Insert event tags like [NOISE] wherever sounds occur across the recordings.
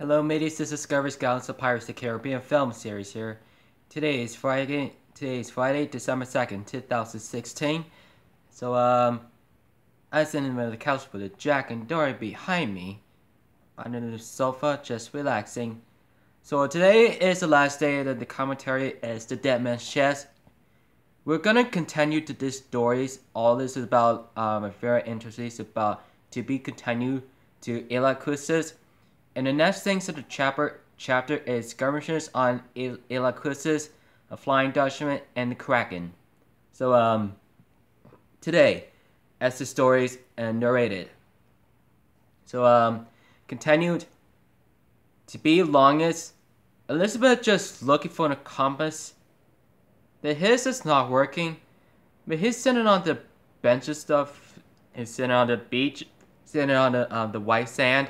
Hello, mateys. This is Discovery Scouts of Pirates of the Caribbean film series here. Today is Friday. Today is Friday, December second, two thousand sixteen. So um, I sit in the middle of the couch with Jack and Dory behind me, under the sofa, just relaxing. So today is the last day that the commentary is the Dead Man's Chest. We're gonna continue to this stories. All this is about um, very interesting. It's about to be continued to Isla Cruces. And the next thing to the chapter chapter is skirmishes on Isla Cruces, a Flying Dutchman, and the Kraken. So um, today, as the stories and narrated. So um, continued to be longest. Elizabeth just looking for a compass. The his is not working, but he's sitting on the bench of stuff. He's sitting on the beach, sitting on the the white sand.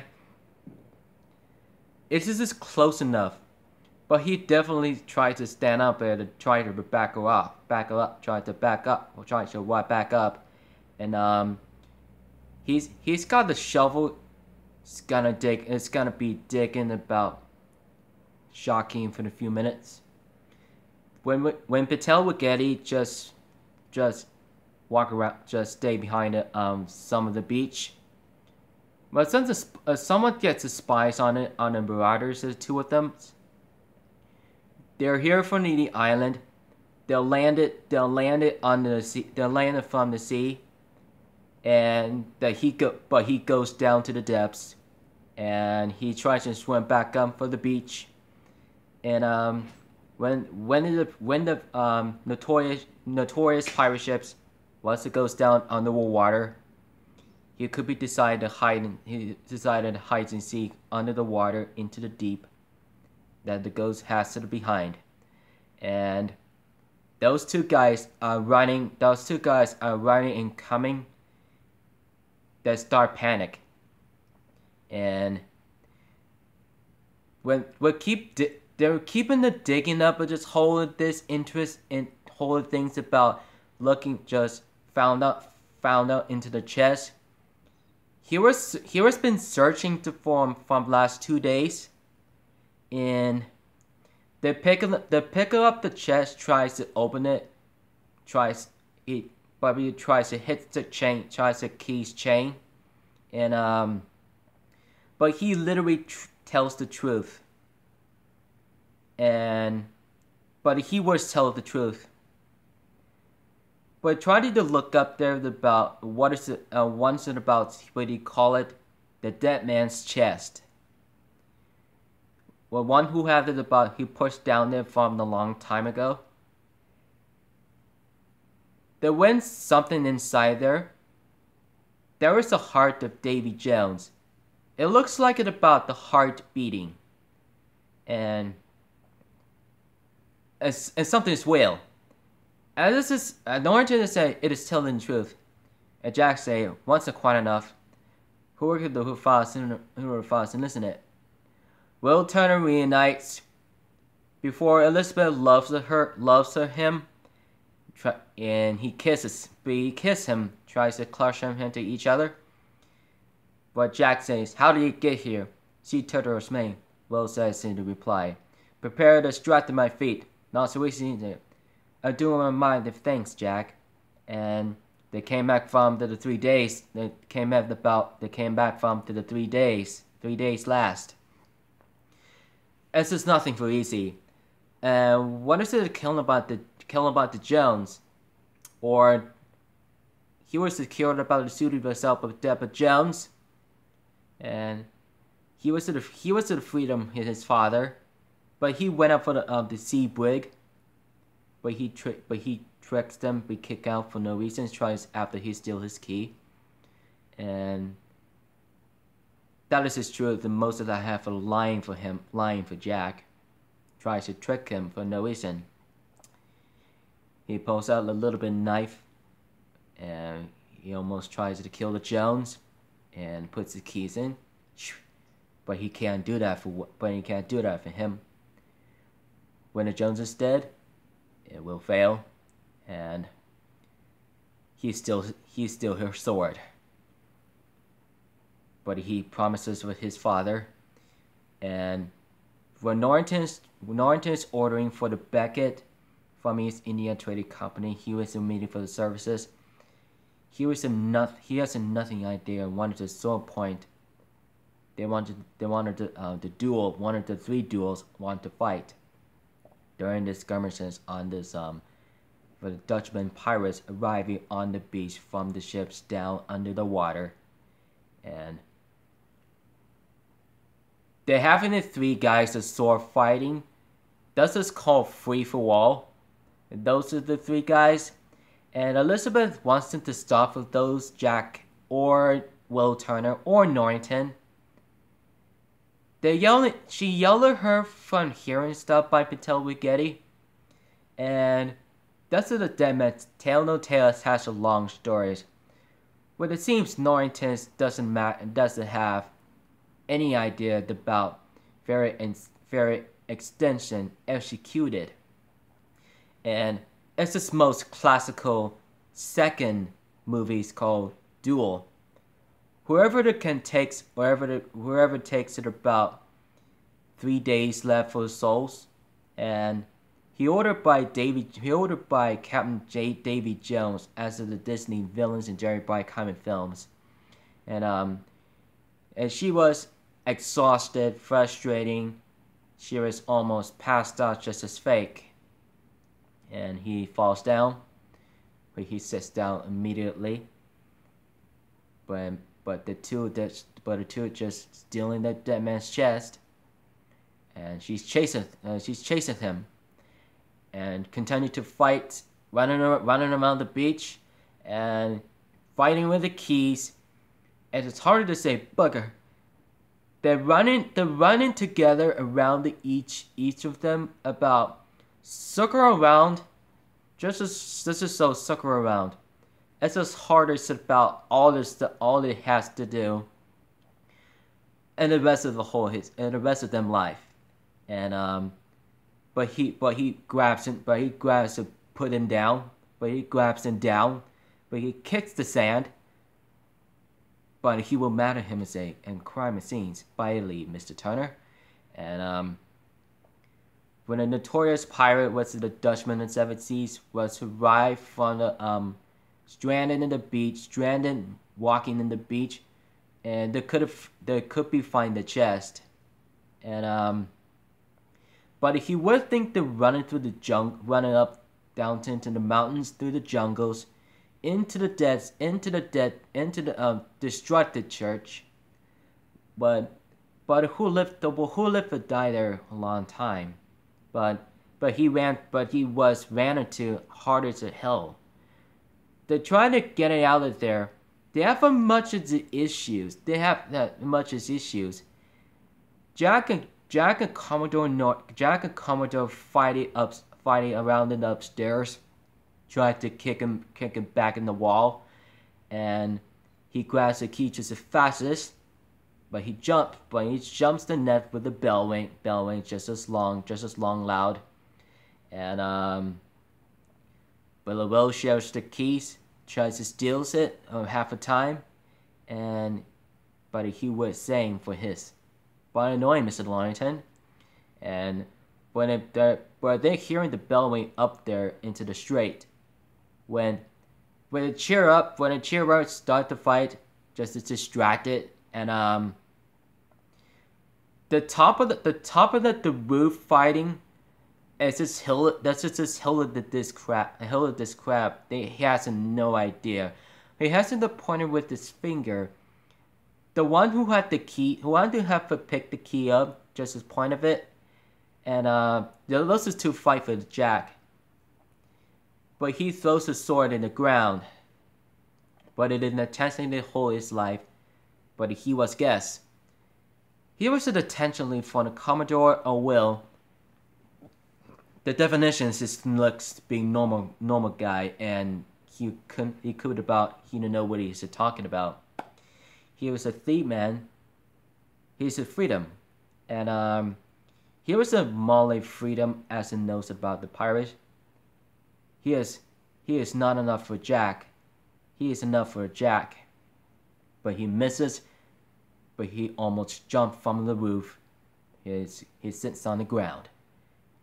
It is just close enough, but he definitely tried to stand up and try to back her up, back her up, try to back up, or try to what back up, and um, he's he's got the shovel. It's gonna dig. It's gonna be digging about shocking for a few minutes. When when Patel would get it, just just walk around, just stay behind um some of the beach. But since a, uh, someone gets a spies on it on the Marauders, the two of them, they're here from the island. They'll land it. They'll land it on the sea. They'll land it from the sea, and that he go. But he goes down to the depths, and he tries to swim back up for the beach, and um, when when the when the um notorious notorious pirate ships, once it goes down under water, he could be decided to hide. In, he decided to hide and seek under the water into the deep. That the ghost has to behind, and those two guys are running. Those two guys are running and coming. That start panic, and when we keep they're keeping the digging up, but just holding this interest in holding things about looking just found out found out into the chest. He was he was been searching to form from last two days, and they pick up they pick up the chest, tries to open it, tries he but he tries to hit the chain, tries to keys chain, and um, but he literally tr- tells the truth. And but he was tell the truth. But try to look up there about what is it? Uh, once it about what do you call it? The dead man's chest. Well, one who had it about he pushed down there from a long time ago. There went something inside there. There is the heart of Davy Jones. It looks like it about the heart beating. And as, as something is And this is uh, in order to say it is telling the truth. And Jack say, once quite enough. Who are the who fast and who are fast and listen it. Will Turner reunites before Elizabeth loves her loves her him and he kisses he kiss him, tries to clutch him into each other. But Jack says, How did you get here? See Turtle's me. Will says in the reply. Prepare to strut to my feet. Not so easy. I'm doing my mind of thanks, Jack. And they came back from the, three days. They came back about. They came back from to the three days. Three days last. It's just nothing for easy. And what is it killing about the killing about the Jones, or he was secured about the suit of himself of Deborah Jones, and he was to the he was to the freedom his father. But he went up for the um, the sea brig. But he tri- but he tricks them. We kick out for no reason. Tries after he steals his key, and that is his truth. The most that I have for lying for him, lying for Jack, tries to trick him for no reason. He pulls out a little bit knife, and he almost tries to kill the Jones, and puts the keys in. But he can't do that for but he can't do that for him when the Jones is dead, it will fail, and he's still he's still her sword. But he promises with his father And when Norrington's Norrington's ordering for the Beckett from East India Trading Company, he was in meeting for the services. He was a not he has a nothing idea wanted to sword point. They wanted they wanted to, uh, the duel one of the three duels wanted to fight during the skirmishes on this um for the Dutchman pirates arriving on the beach from the ships down under the water and they're having the three guys that sword fighting. This is called free for all. And those are the three guys. And Elizabeth wants them to stop with those Jack or Will Turner or Norrington. They yell she yelled at her from hearing stuff by Patel Rigetti. And that's the dead man's tale no tales has a long stories. But it seems Norrington doesn't mat doesn't have any idea about very very extension executed. And it's this most classical second movies called Duel. Whoever it can takes wherever the, whoever takes it about three days left for the souls, and he ordered by David he ordered by Captain J. Davy Jones as of the Disney villains in Jerry Bruckheimer films, and um, and she was exhausted, frustrating. She was almost passed out just as fake. And he falls down, but he sits down immediately. But but the two that but the two just stealing the dead man's chest. And she's chasing uh, she's chasing him, and continue to fight, running running around the beach, and fighting with the keys. And it's harder to say bugger they're running they're running together around the each each of them about circle around just as this is so circle around. It's as hard as about all this that all it has to do. And the rest of the whole his and the rest of them life. And um but he but he grabs him but he grabs to put him down. But he grabs him down. But he kicks the sand but he will matter him as a and crime scenes by Mr. Turner. And um, when a notorious pirate was the Dutchman in seven seas was arrived from the um, stranded in the beach, stranded walking in the beach, and they could have they could be find the chest, and um, but he would think the running through the junk, running up down into the mountains through the jungles into the dead, into the dead, into the um, destructed church. But, but who lived? The who lived would die there a long time. But, but he ran, but he was ran into harder to hell. They're trying to get it out of there. They have a much of the issues. They have that much as issues. Jack and Jack and Commodore North, Jack and Commodore fighting up, fighting around the upstairs trying to kick him kick him back in the wall and he grabs the key just as fast as but he jumps, but he jumps the net with the bell ring bell ring just as long just as long loud and um but Will shares the keys tries to steal it uh, half the time and but he was saying for his but annoying Mr. Norrington and when it, they're, but they're hearing the bell ring up there into the straight when when it cheer up, when it cheer up, start the fight, just to distract it, and um, the top of the the top of the, the roof fighting, is this hill. That's just this hill of this crap. Hill of this crap. They, he has no idea. He hasn't pointed with his finger. The one who had the key, who wanted to have to pick the key up, just his point of it, and uh, those are two fight for the jack but he throws his sword in the ground. But it is attempting to hold his life, but he was guessed. Here was the attention from the Commodore or Will. The definitions is looks being normal normal guy and he couldn't he could about he didn't know what he's talking about. He was a thief man. He's a freedom. And um here was a Molly freedom as he knows about the pirate. He is he is not enough for Jack. He is enough for Jack. But he misses, but he almost jumped from the roof. he's, he sits on the ground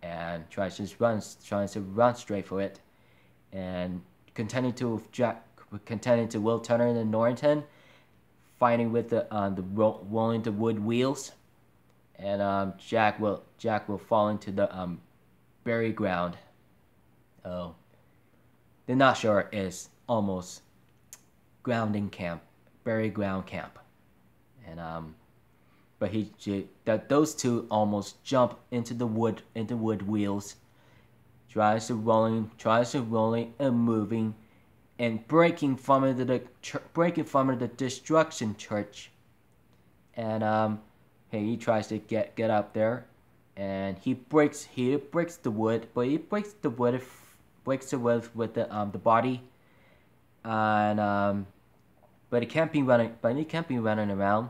and tries to run, tries to run straight for it, and continue to Jack, continue to Will Turner and Norrington, fighting with the uh, the rolling the wood wheels, and um, Jack will Jack will fall into the um, buried ground. Oh, they're not sure is almost grounding camp, buried ground camp, and um, but he that those two almost jump into the wood into wood wheels, tries to rolling tries to rolling and moving, and breaking from under the breaking from under the destruction church, and um, he tries to get get up there, and he breaks he breaks the wood, but he breaks the wood breaks the wood with the um the body, and um but he can't be running. But he can't be running around.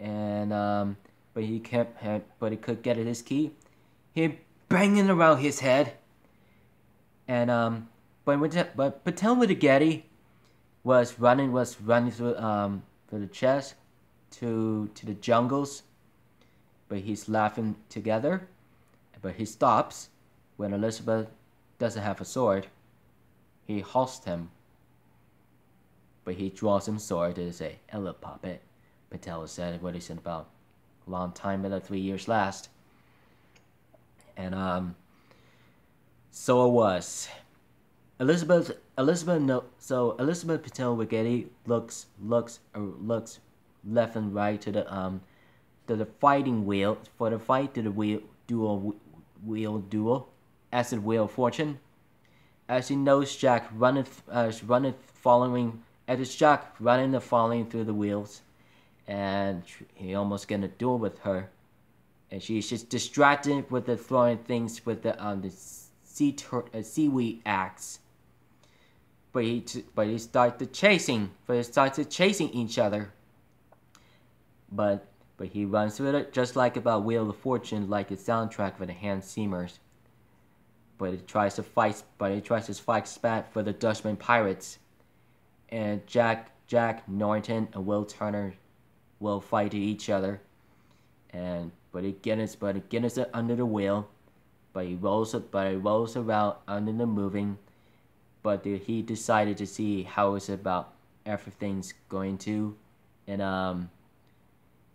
And um, but he can't. But he could get his key. He banging around his head. And um, but but Patel Getty was running was running through um through the chest to to the jungles. But he's laughing together. But he stops when Elizabeth doesn't have a sword. He halts him but he draws him sword to say, Hello, puppet. Patel said what he said about a long time but three years last. And um so it was. Elizabeth Elizabeth no so Elizabeth Patel Wigetti looks looks uh, looks left and right to the um to the fighting wheel for the fight to the wheel dual wheel duel acid wheel fortune as he knows Jack runneth uh, runneth following his Jack running and falling through the wheels, and he almost get a duel with her, and she's just distracted with the throwing things with the um the sea uh, seaweed axe. But he but he started chasing, but he started chasing each other. But but he runs with it just like about Wheel of Fortune, like the soundtrack for the Hans Zimmers. But he tries to fight, but he tries to fight back for the Dutchman pirates and Jack Jack Norton and Will Turner will fight each other. And but he gets but it under the wheel, but he rolls it but he rolls around under the moving. But the, he decided to see how it's about everything's going to, and um.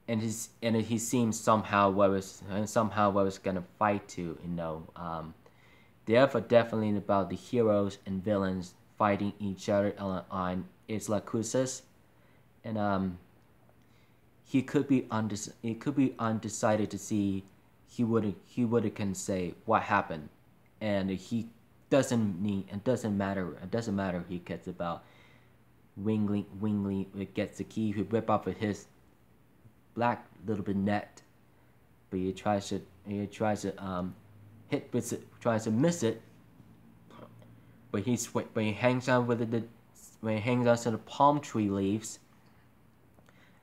And his and he seems somehow what was somehow what was gonna fight to you know um, therefore definitely about the heroes and villains fighting each other on, on Isla Cruces, and um, he could be undec- he could be undecided to see he would he would can say what happened, and he doesn't need it doesn't matter it doesn't matter he gets about Wingly Wingly it gets the key he rip off of his black little bit net, but he tries to he tries to um hit with it tries to miss it but he's but he hangs on with the when he hangs on to the palm tree leaves.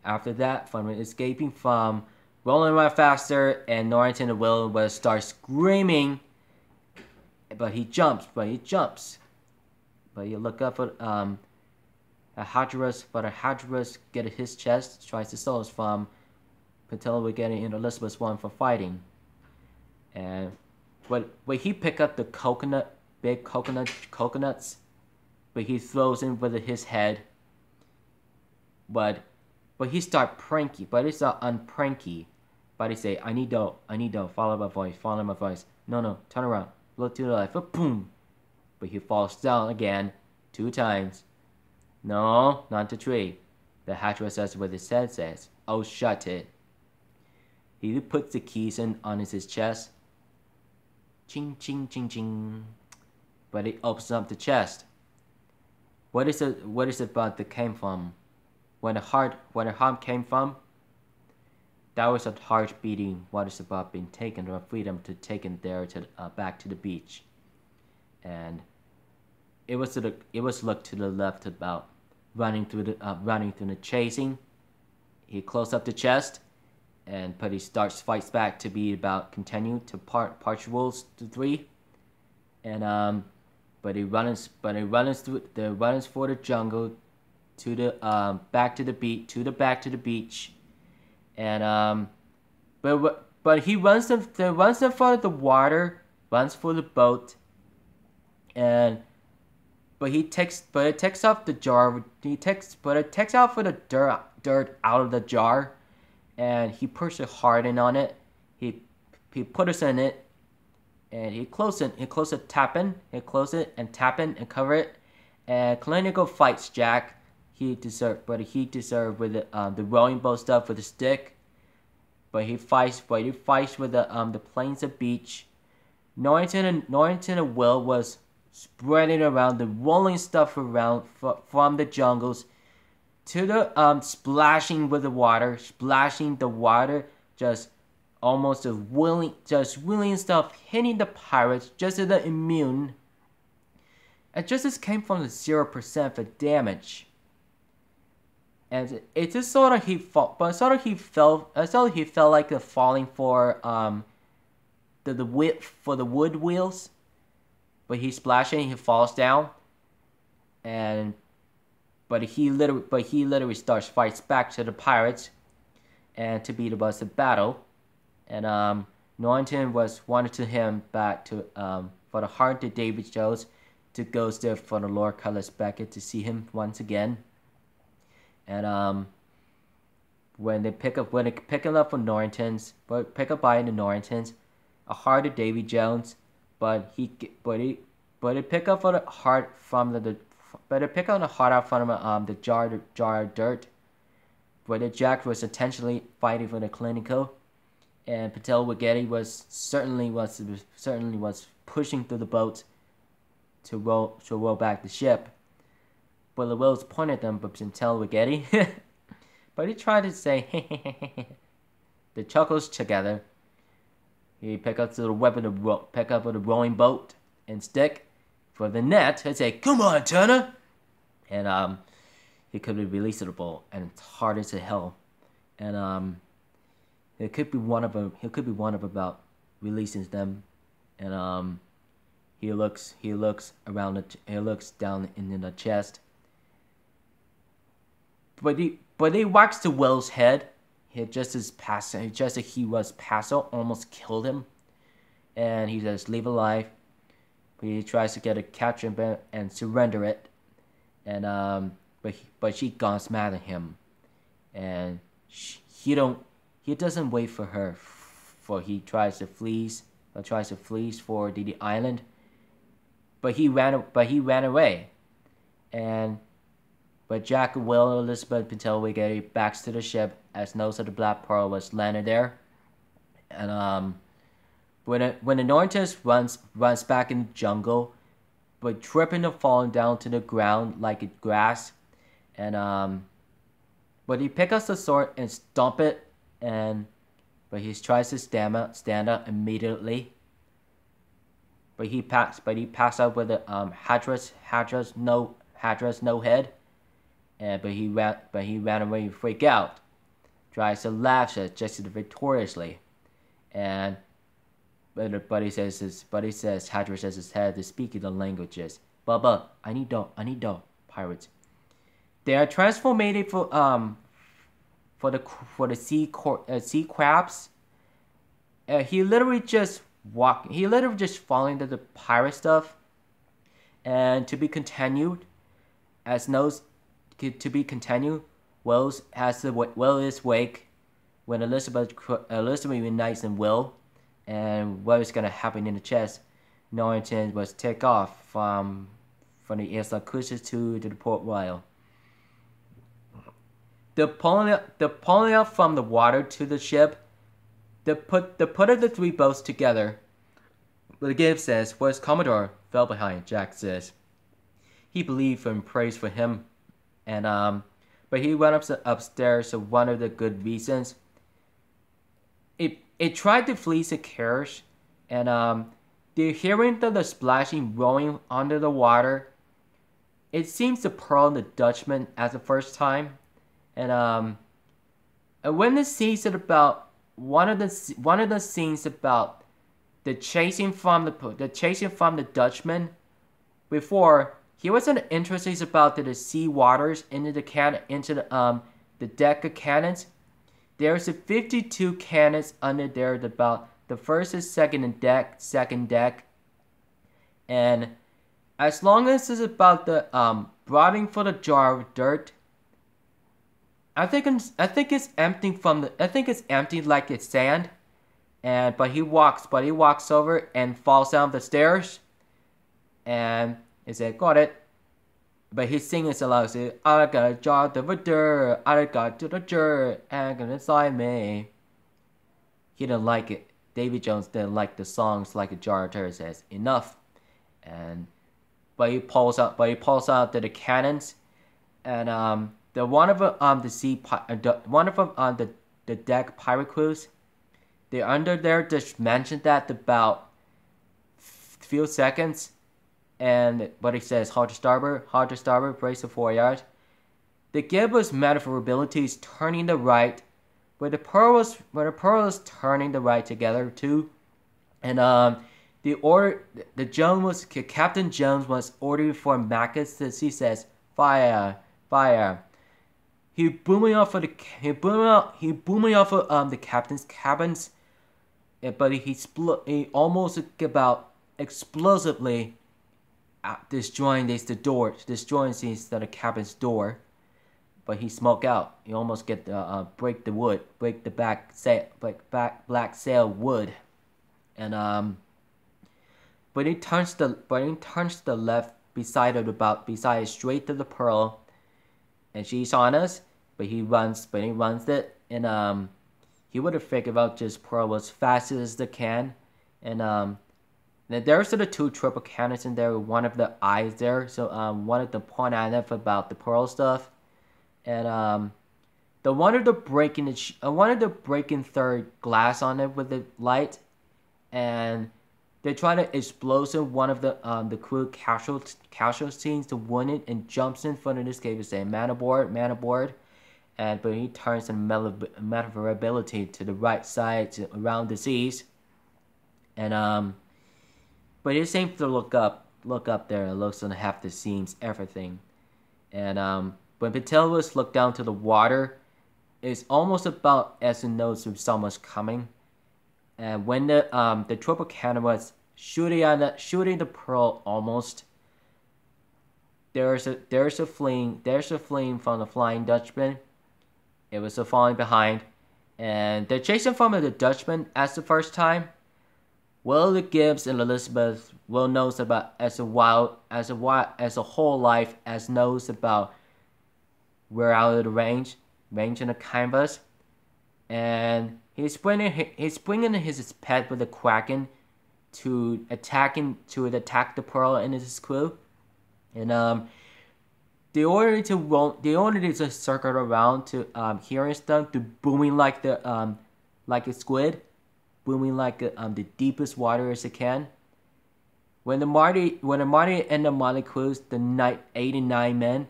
After that, from escaping from rolling right faster, and Norrington and Will will start screaming. But he jumps, but he jumps. But you look up at um, a Hadras, but a Hadras get his chest, tries to stall us from Patella getting in Elizabeth's one for fighting. And but when he pick up the coconut big coconut coconuts, but he throws in with his head. But but he start pranky, but it's not unpranky. But he say, I need to, I need to follow my voice, follow my voice. No, no, turn around, look to the left, boom. But he falls down again, two times. No, not the tree. The hatcher says what his head says. Oh, shut it. He puts the keys in on his chest. Ching, ching, ching, ching but it opens up the chest. What is it? What is it about that came from? When the heart, when the heart came from? That was a heart beating. What is about being taken or freedom to taken there to uh, back to the beach, and it was to the it was looked to the left about running through the uh, running through the chasing. He closed up the chest, and but he starts fights back to be about continue to part parch wolves to three, and um but he runs but he runs through the runs for the jungle to the um back to the beach to the back to the beach and um but but he runs them, runs them for the water, runs for the boat, and but he takes but it takes off the jar. He takes but it takes out for the dirt dirt out of the jar, and he pushes hard in on it. He he put us in it, and he close it. He close it, tap in. He close it and tap in and cover it. And Clinical fights Jack. He deserved, but he deserve with the, um, the rowing boat stuff with the stick. But he fights, but he fights with the um the plains of beach. Norrington and Norrington and Will was spreading around the rolling stuff around from the jungles to the um splashing with the water, splashing the water, just almost a willing, just willing stuff hitting the pirates just as the immune. And just justice came from the zero percent for damage. And it just sort of he but sort of he felt, uh, sort of he felt like the falling for um the the whip for the wood wheels. But he's splashing, he falls down, and but he literally but he literally starts fights back to the pirates, and to beat the boss of battle, and um Norrington was wanted to him back to um for the heart to David Jones to go there for the Lord Carlos Beckett to see him once again, and um when they pick up when they pick him up from Norrington's, but pick up by the Norringtons, a heart to Davy Jones but he but he but it pick up on the heart from the, the but it pick on the heart out from um the jar jar of dirt. But the Jack was intentionally fighting for the clinical, and Patel Wageti was certainly was certainly was pushing through the boat to roll to roll back the ship. But the wheels pointed them, but Patel Wageti. [LAUGHS] but he tried to say [LAUGHS] the chuckles together he pick up the weapon of ro- pick up the rowing boat and stick for the net and say, "Come on, Turner," and um, he could be released the ball, and it's hard as hell, and um, it could be one of them. He could be one of about releasing them, and um, he looks he looks around the he looks down in, in the chest, but he but he whacks the Will's head. He just as pass just as he was Paso almost killed him, and he says leave alive. But he tries to get a catch and and surrender it, and um, but he, but she goes mad at him, and she, he don't he doesn't wait for her, for he tries to flee, or tries to flee for the, the island, but he ran but he ran away, and but Jack Will Elizabeth Patel get back to the ship as knows that the Black Pearl was landed there. And um, when it, when the Norrington runs runs back in the jungle, but tripping and falling down to the ground like grass, and um, but he picks up the sword and stomp it, and but he tries to stand up stand up immediately. But he pass but he passed out with a um Hadras no Hadras no head but he ran but he ran away and freaked out. Tries to laugh at Jesse victoriously, and but Buddy says his Buddy says Hadra says his head to speak the languages. Bubba, I need dough, I need dough, pirates. They are transformed for um for the for the sea cor- uh, sea crabs. Uh, he literally just walk. He literally just falling into the pirate stuff, and to be continued, as knows to be continued. Wells has the Will is wake when Elizabeth Elizabeth unites and Will, and what is gonna happen in the chest. Norrington was take off from from the Isla Cruces to, to the Port Royal. The pulling the pulling up from the water to the ship, the put the put of the three boats together. The Gibb says, "Where's Commodore?" Fell behind. Jack says, "He believed and prays for him." And um, but he went up upstairs. So one of the good reasons. It it tried to flee the carriage, and um, the hearing of the splashing rolling under the water. It seems to pearl the Dutchman as the first time, and um, and when the scenes about one of the one of the scenes about the chasing from the the chasing from the Dutchman before he wasn't interested about the, the sea waters into the can into the um the deck of cannons. there's a 52 cannons under there about the first is second deck, second deck. And as long as it's about the um broadening for the jar of dirt, I think I think it's emptying from the I think it's empty like it's sand. And but he walks but he walks over and falls down the stairs and he said, Got it. But he's singing so loud, say, I got a jar of the dirt, I got to the dirt, and inside me. He didn't like it. David Jones didn't like the songs like a jar of says, enough. And but he pulls out but he pulls out the, cannons and um the one of them um the sea uh, the, one of them on the the deck pirate crews they're under there just mentioned that about few seconds and but he says hard to starboard, hard to starboard, brace the foreyard. The gib was maneuverability is turning the right, where the pearl was where the pearl is turning the right together too. And um the order the Jones was Captain Jones was ordering for Maccus as he says, Fire, fire. He booming off of the he booming off he booming off of um the captain's cabins, but he split he almost about explosively destroying this the door, destroying this the cabin's door. But he smoke out. He almost get the uh, break the wood, break the back sail, break back black sail wood, and um. But he turns the but he turns the left beside it about beside straight to the pearl, and she's on us. But he runs, but he runs it, and um, he would have figured out just pearl as fast as they can, and um, there's the two triple cannons in there, one of the eyes there. So um, one of the point out enough about the pearl stuff, and um, the one of the breaking the uh, one of the breaking third glass on it with the light, and they try to explosive one of the um the crew casual casualties to win it and jumps in front of this cave and say man aboard, man aboard. And but he turns the maneuverability to the right side to, around the seas. And um but it seems to look up, look up there. It looks on half the seams, everything. And um, when Patelis look down to the water, it's almost about as it knows if someone's coming. And when the um the cannon was shooting on the shooting the pearl almost. There's a there's a flame there's a flame from the Flying Dutchman. It was falling behind, and they're chasing from the Dutchman as the first time. Will Gibbs and Elizabeth well knows about as a wild as a wild as a whole life as knows about we're out of the range, range in the canvas, and he's bringing he's bringing his pet with the kraken to attacking to attack the pearl and his crew, and um. They ordered to roll. They ordered to circle around to um hearing stuff to booming like the um like a squid booming like um, the deepest water as it can. When the Marty, when the Marty and the Molly crews, the night eight and nine men,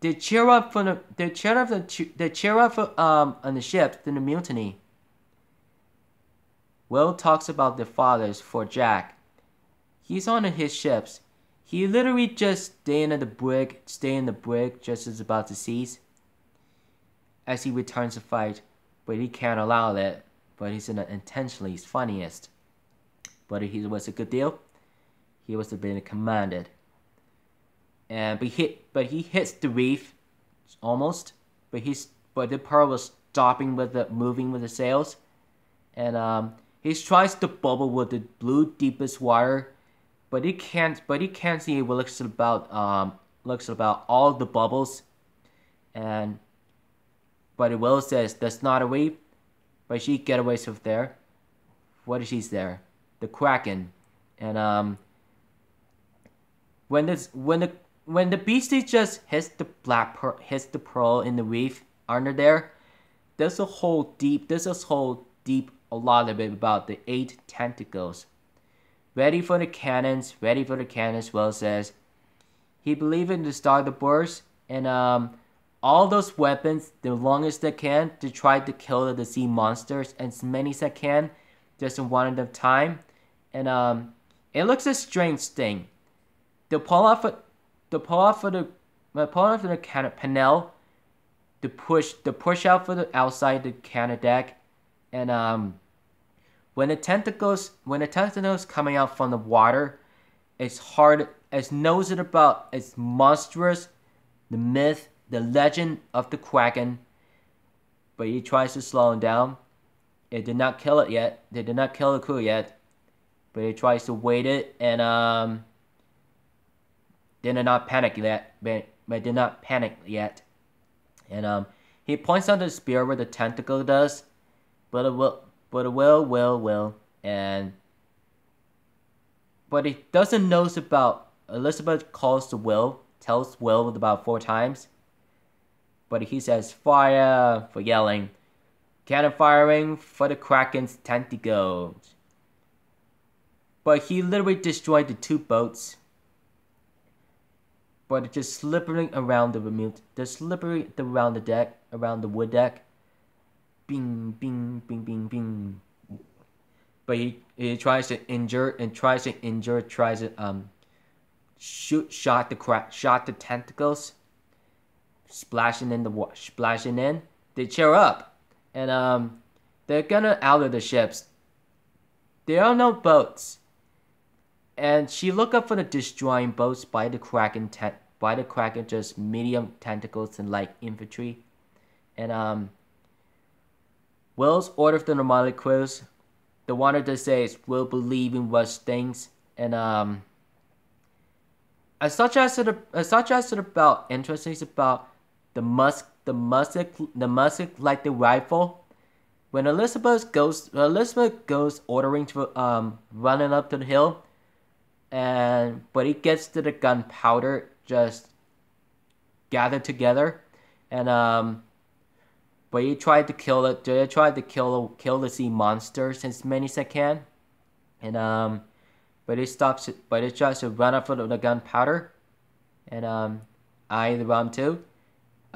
they cheer up for the, they cheer up the, they cheer up for, um on the ship in the mutiny. Will talks about the fathers for Jack. He's on his ships. He literally just staying in the brig, stay in the brig just as about to cease. As he returns to fight, but he can't allow that but he's not intentionally he's funniest. But he was a good deal. He was being commanded. And but he but he hits the reef almost. But he's but the pearl was stopping with the moving with the sails. And um he tries to bubble with the blue deepest water, but he can't but he can't see what looks about um looks about all the bubbles. And but it Will says that's not a reef but she get away from there. What is she's there? The Kraken. And um when this when the when the beastie just hits the black pearl hits the pearl in the reef under there, there's a whole deep there's a whole deep a lot of it about the eight tentacles. Ready for the cannons, ready for the cannons, Will says. He believed in the start the burst and um all those weapons the longest they can to try to kill the sea monsters as many as I can, just in one at a time. And um, it looks a strange thing. The pull off, the pull off of the, the pull off of the can panel, to push the push out for the outside the cannon deck, and um, when the tentacles when the tentacles coming out from the water, it's hard. It's knows it about it's monstrous, the myth, the legend of the kraken. But he tries to slow him down. It did not kill it yet. They did not kill the crew yet. But he tries to wait it and um. Did not panic yet, but, but did not panic yet. And um, he points out the spear where the tentacle does, but it will, but it will, will, will, and but he doesn't knows about Elizabeth calls the will, tells Will about four times, but he says fire for yelling, cannon firing for the Kraken's tentacles. But he literally destroyed the two boats but it's just slippery around the remote. They're slippery around the deck, around the wood deck. Bing, bing, bing, bing, bing. But he, he tries to injure and tries to injure, tries to um shoot, shot the crack, shot the tentacles, splashing in the water, splashing in. They cheer up, and um, they're gonna out of the ships. There are no boats and she looked up for the destroying boats by the kraken tent by the kraken just medium tentacles and like infantry and um will's order for the normal crews the one that says will believe in what things and um as such as it as such as it about interesting is about the musk the musket the musket like the rifle when Elizabeth goes Elizabeth goes ordering to um running up to the hill and but he gets to the gunpowder just gathered together, and um, but he tried to kill it. They tried to kill kill the sea monsters as many as they can, and um, but he stops. But he tries to run up for the gunpowder, and um, I the bomb too.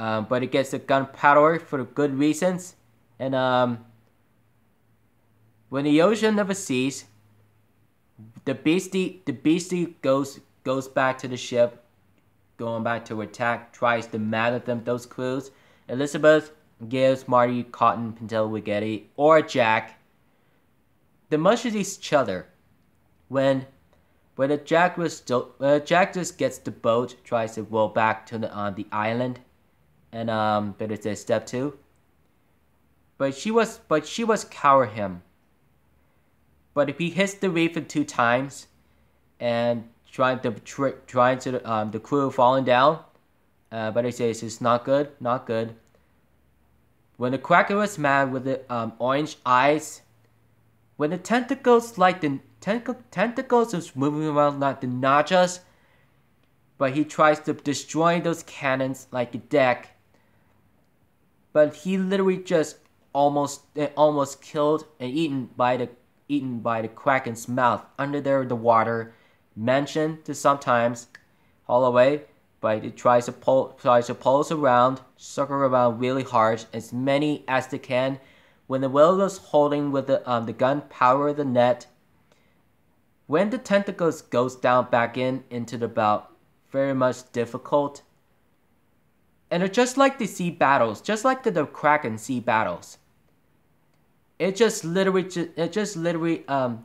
Um, but it gets the gunpowder for good reasons, and um, when the ocean never sees, the beastie the beastie goes goes back to the ship, going back to attack, tries to mad at them those crews. Elizabeth gives Marty Cotton, Pintel Wigetti, or Jack the mushes each other. When when the Jack was Jack just gets the boat, tries to roll back to the on the island, and um, but it's step two. But she was but she was cower him but if he hits the reef two times and trying to tri- trying to um, the crew falling down, uh, but he says it's not good, not good. When the Kraken was mad with the um, orange eyes, when the tentacles like the tentac- tentacles is moving around like the Najas, but he tries to destroy those cannons like a deck. But he literally just almost almost killed and eaten by the eaten by the kraken's mouth under there the water, mentioned to sometimes Holloway, but it tries to pull tries to pull us around, circle around really hard, as many as they can. When the whale was holding with the um, the gunpowder of the net, when the tentacles goes down back in into the bout, very much difficult. And it's just like the sea battles, just like the, the Kraken sea battles it just literally it just literally um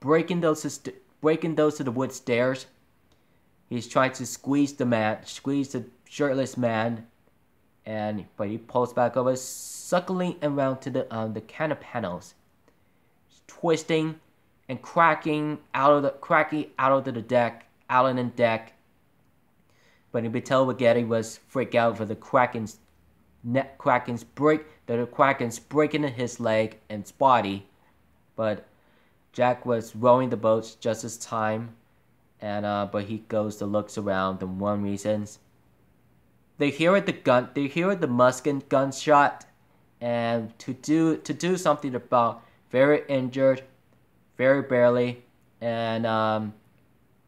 breaking those breaking those to the wood stairs. He's trying to squeeze the man, squeeze the shirtless man, and but he pulls back over, suckling around to the um the cannon panels, twisting and cracking out of the cracking out of the deck, out on the deck. But Patel Spaghetti was freaked out for the Kraken's net Kraken's break the Kraken's breaking his leg and his body, but Jack was rowing the boat just as time, and uh, but he goes to looks around. and one reasons they hear the gun, they hear the musket gunshot, and to do to do something about very injured, very barely, and um,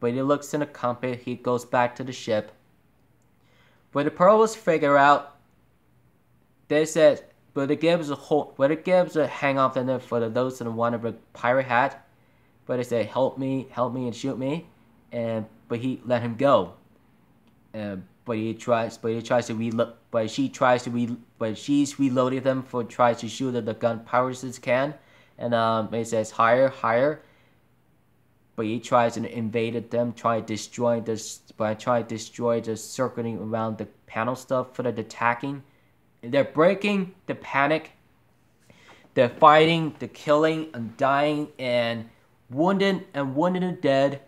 but he looks in the compass. He goes back to the ship. When the pearls figure out, they said but it gives a whole, but it gives a hang off in there for the, those that want a pirate hat. But they said, help me, help me and shoot me. And, but he let him go. Uh, but he tries, but he tries to reload, but she tries to re, but she's reloading them for tries to shoot at the gun powers can, and um, it says higher, higher. But he tries to invade them, try to destroy this, but try to destroy the circling around the panel stuff for the attacking. They're breaking the panic. They're fighting, the killing, and dying, and wounded and wounded and dead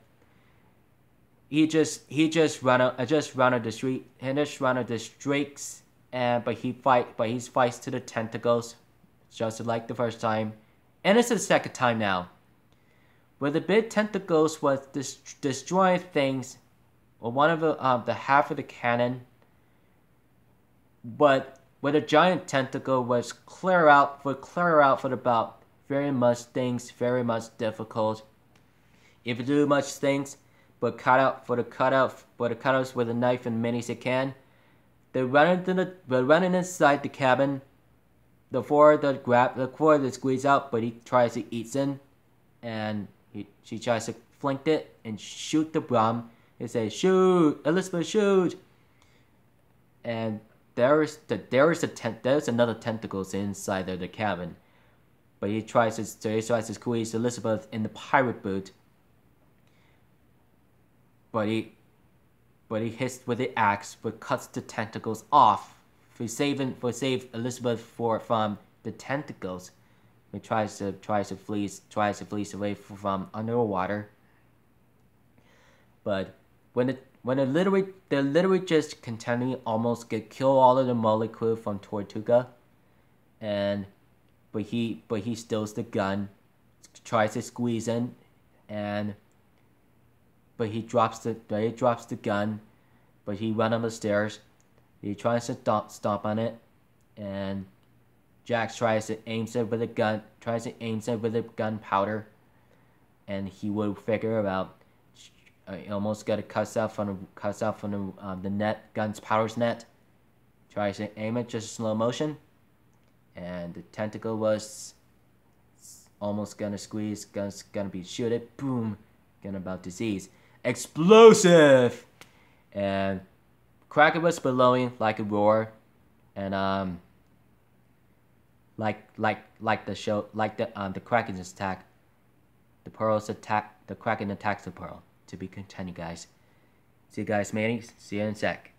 he just he just run out, uh, just run out the street and just run out the streaks and but he fight but he fights to the tentacles just like the first time and it's the second time now where the big tentacles was dis- destroying things or one of the um, the half of the cannon but where the giant tentacle was clear out for clear out for about very much things very much difficult if you do much things but cut out for the cutout for the cutouts with a knife and many as they can. They run into the they running inside the cabin. The four that grab the four that squeeze out, but he tries to eat in, and he she tries to flank it and shoot the bomb. He says, "Shoot, Elizabeth, shoot!" And there is the there is a tent there's another tentacles inside of the cabin, but he tries to so he tries to squeeze Elizabeth in the pirate boot but he but he hits with the axe but cuts the tentacles off for saving for save Elizabeth for from the tentacles. He tries to tries to flee tries to flee away from underwater. But when it when literally they literally just continually almost get kill all of the crew from Tortuga, and but he but he steals the gun, tries to squeeze in, and but he drops the he drops the gun, but he run up the stairs. He tries to stomp, stomp on it, and Jax tries to aim it with a gun, tries to aim it with a gunpowder, and he will figure out. Uh, almost got a cuts out from the cuts out from the um, the net gun's powers net. Tries to aim it just slow motion, and the tentacle was almost gonna squeeze, gonna gonna be shoot it, boom, gonna about disease explosive, and Kraken was bellowing like a roar, and um, like like like the show like the um the Kraken's attack, the Pearl's attack the Kraken attacks the Pearl. To be continued, guys. See you guys, matey. See you in a sec.